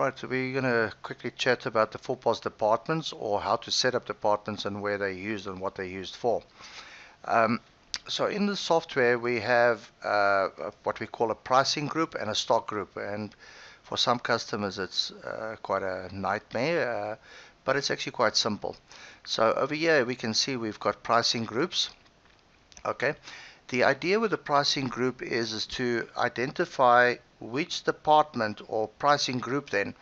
Right, so we're going to quickly chat about the four 4POS departments or how to set up departments and where they're used and what they're used for. Um, so in the software we have uh, what we call a pricing group and a stock group and for some customers it's uh, quite a nightmare uh, but it's actually quite simple. So over here we can see we've got pricing groups. Okay, the idea with the pricing group is, is to identify which department or pricing group then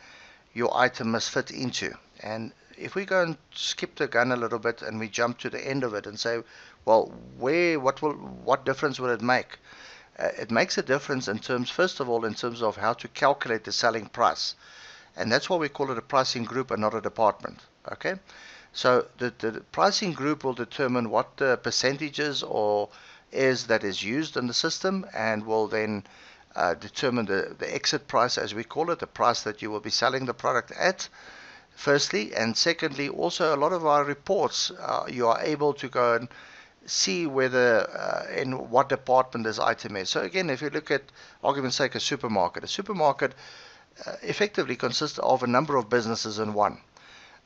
your item must fit into. And if we go and skip the gun a little bit and we jump to the end of it and say, well, where, what will, what difference will it make? Uh, it makes a difference in terms, first of all, in terms of how to calculate the selling price. And that's why we call it a pricing group and not a department. Okay? So the, the pricing group will determine what the percentages or is that is used in the system and will then uh, determine the, the exit price, as we call it, the price that you will be selling the product at, firstly. And secondly, also a lot of our reports, uh, you are able to go and see whether uh, in what department this item is. So again, if you look at, argument's sake, a supermarket, a supermarket uh, effectively consists of a number of businesses in one.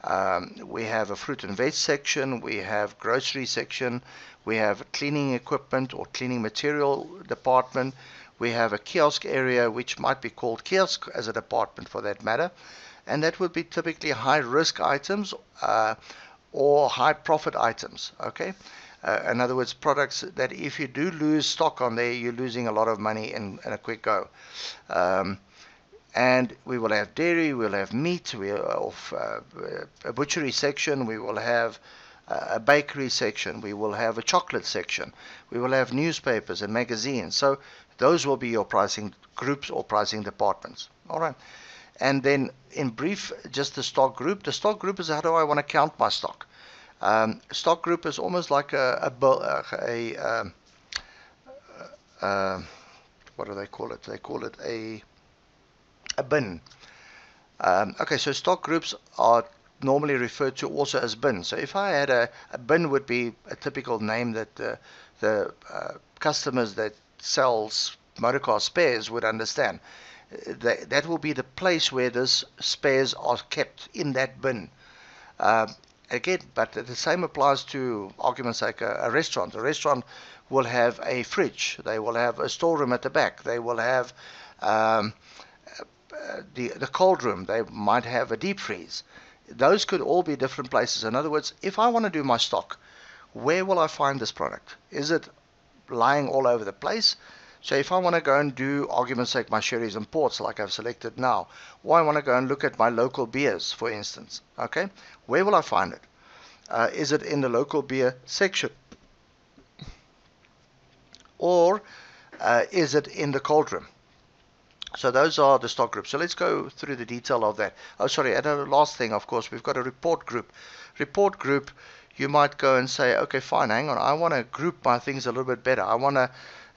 Um, we have a fruit and veg section, we have grocery section, we have cleaning equipment or cleaning material department, we have a kiosk area which might be called kiosk as a department for that matter, and that would be typically high risk items uh, or high profit items. Okay, uh, in other words, products that if you do lose stock on there, you're losing a lot of money in, in a quick go. Um, and we will have dairy, we'll have meat, we have uh, a butchery section, we will have a bakery section, we will have a chocolate section, we will have newspapers and magazines. So those will be your pricing groups or pricing departments. All right. And then in brief, just the stock group. The stock group is how do I want to count my stock? Um, stock group is almost like a, a, a, a um, uh, what do they call it? They call it a a bin. Um, okay, so stock groups are normally referred to also as bin. So if I had a, a bin would be a typical name that the, the uh, customers that sells motorcar spares would understand. That, that will be the place where those spares are kept in that bin. Uh, again, but the same applies to, argument's like a, a, restaurant. A restaurant will have a fridge. They will have a storeroom at the back. They will have um, the the cold room. They might have a deep freeze. Those could all be different places. In other words, if I want to do my stock, where will I find this product? Is it lying all over the place. So if I want to go and do, argument's sake, my sherries and ports like I've selected now, or I want to go and look at my local beers, for instance, okay, where will I find it? Uh, is it in the local beer section? Or uh, is it in the cold room? So those are the stock groups. So let's go through the detail of that. Oh, sorry, and the last thing, of course, we've got a report group. Report group you might go and say, okay, fine, hang on, I want to group my things a little bit better. I want to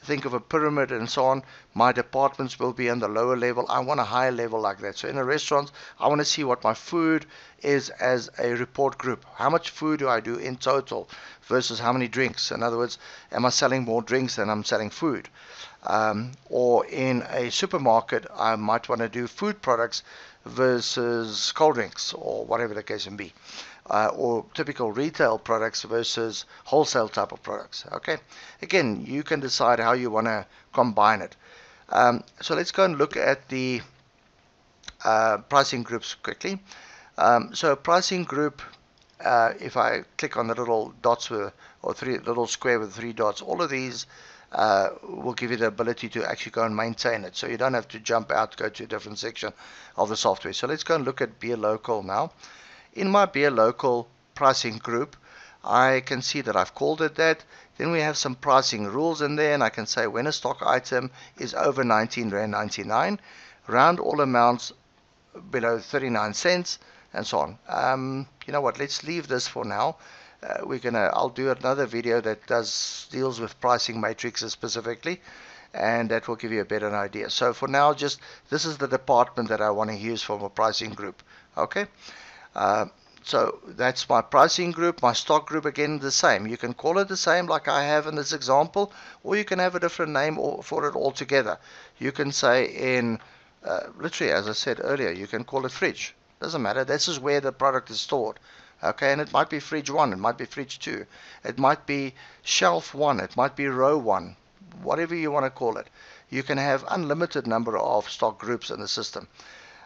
think of a pyramid and so on. My departments will be on the lower level. I want a higher level like that. So in a restaurant, I want to see what my food is as a report group. How much food do I do in total versus how many drinks? In other words, am I selling more drinks than I'm selling food? Um, or in a supermarket, I might want to do food products versus cold drinks or whatever the case may be uh, or typical retail products versus wholesale type of products. Okay, again, you can decide how you want to combine it. Um, so let's go and look at the uh, pricing groups quickly. Um, so pricing group, uh, if I click on the little dots with, or three little square with three dots, all of these uh, will give you the ability to actually go and maintain it. So you don't have to jump out, go to a different section of the software. So let's go and look at Beer Local now. In my beer local pricing group, I can see that I've called it that. Then we have some pricing rules in there, and I can say when a stock item is over 19 Rand 99, round all amounts below 39 cents, and so on. Um, you know what? Let's leave this for now. Uh, we're gonna. I'll do another video that does deals with pricing matrices specifically, and that will give you a better idea. So for now, just this is the department that I want to use for my pricing group. Okay. Uh, so that's my pricing group, my stock group again the same. You can call it the same like I have in this example, or you can have a different name for it altogether. You can say in uh, literally, as I said earlier, you can call it fridge. Doesn't matter. This is where the product is stored. Okay, and it might be fridge one, it might be fridge two, it might be shelf one, it might be row one, whatever you want to call it. You can have unlimited number of stock groups in the system.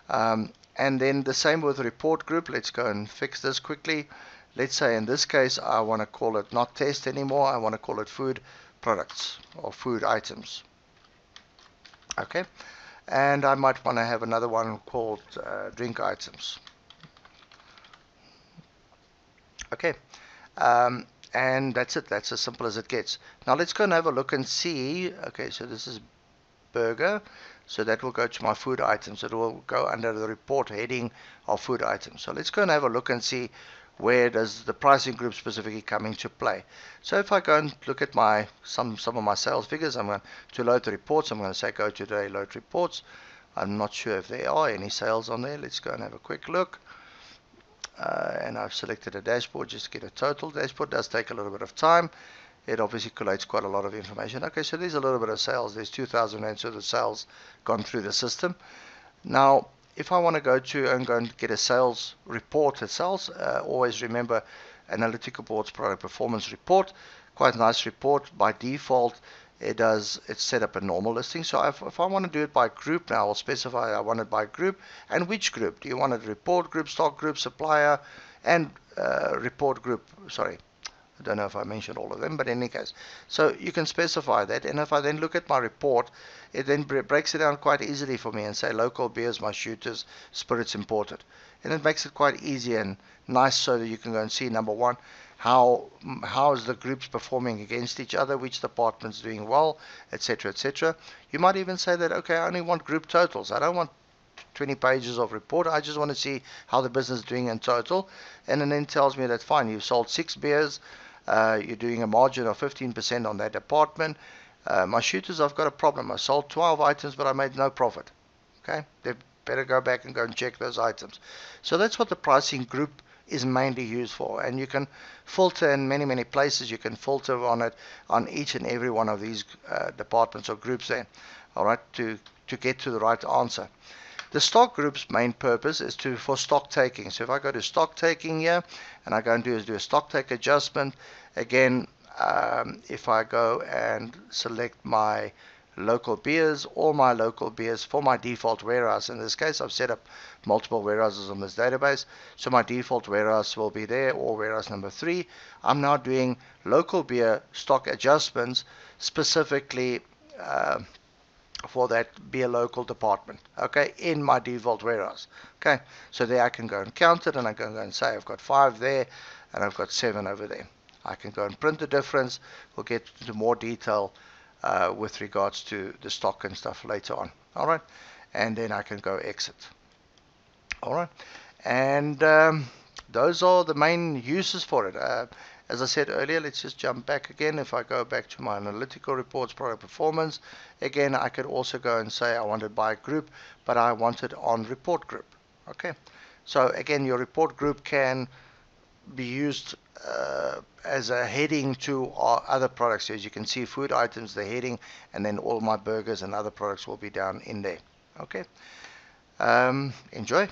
Um, and then the same with report group. Let's go and fix this quickly. Let's say in this case, I want to call it not test anymore. I want to call it food products or food items. Okay. And I might want to have another one called uh, drink items. Okay. Um, and that's it. That's as simple as it gets. Now let's go and have a look and see. Okay, so this is burger. So that will go to my food items. It will go under the report heading of food items. So let's go and have a look and see where does the pricing group specifically come into play. So if I go and look at my some some of my sales figures, I'm going to load the reports. I'm going to say go to today load reports. I'm not sure if there are any sales on there. Let's go and have a quick look. Uh, and I've selected a dashboard just to get a total dashboard. Does take a little bit of time. It obviously collates quite a lot of information. Okay, so there's a little bit of sales. There's 2,000 rand so the sales gone through the system. Now, if I want to go to and go and get a sales report, a sales, uh, always remember Analytical Board's product performance report. Quite nice report. By default, it does it's set up a normal listing. So if, if I want to do it by group now, I'll specify I want it by group. And which group? Do you want it report group, stock group, supplier, and uh, report group? Sorry, I don't know if I mentioned all of them, but in any case. So you can specify that. And if I then look at my report, it then breaks it down quite easily for me and say local beers, my shooters, spirits imported. And it makes it quite easy and nice so that you can go and see number one, how how is the groups performing against each other, which department's doing well, etc., etc. You might even say that okay, I only want group totals. I don't want 20 pages of report. I just want to see how the business is doing in total, and then tells me that fine, you've sold six beers, uh, you're doing a margin of 15% on that department. Uh, my shooters, I've got a problem. I sold 12 items, but I made no profit. Okay, they better go back and go and check those items. So that's what the pricing group is mainly used for. And you can filter in many, many places. You can filter on it on each and every one of these uh, departments or groups there, all right, to, to get to the right answer. The stock group's main purpose is to for stock taking. So if I go to stock taking here and I go and do is do a stock take adjustment, again, um, if I go and select my local beers, all my local beers for my default warehouse. In this case, I've set up multiple warehouses on this database. So my default warehouse will be there or warehouse number three. I'm now doing local beer stock adjustments specifically uh, for that Beer Local department okay in my default warehouse okay? So there I can go and count it and I can go and say I've got five there and I've got seven over there. I can go and print the difference. We'll get into more detail uh, with regards to the stock and stuff later on all right? And then I can go exit all right? And um, those are the main uses for it uh, as I said earlier, let's just jump back again. If I go back to my analytical reports, product performance, again, I could also go and say I want it by group, but I want it on report group. Okay. So again, your report group can be used uh, as a heading to our other products. As you can see, food items, the heading, and then all my burgers and other products will be down in there. Okay. Um, enjoy.